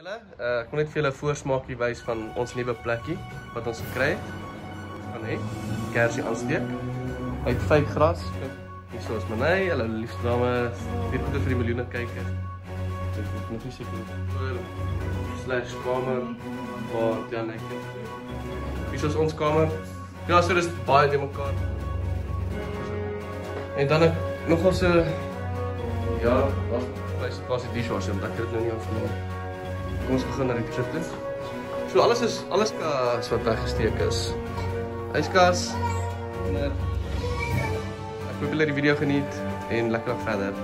Julle, uh, ek wil net vir julle 'n voorsmaakie wys van ons nuwe plekkie wat ons gekry het. Van hè, kersie aansteek. Uit fake gras. Hier so is Manay, hulle liefste dame, dit moet vir die miljoene kykers. Dit moet nog nie seker voor slash kamer waar Jan ek. Hier is ons kamer. Ja, so dis baie te mekaar. En dan ek nogal so ja, was baie baie dishwasher, want ek het dit nou nie afgemaak. Kom ons begin na die trip toe. So alles is alles kas wat weggesteek is. Yskas. Ek hoop julle het die video geniet en lekker verder.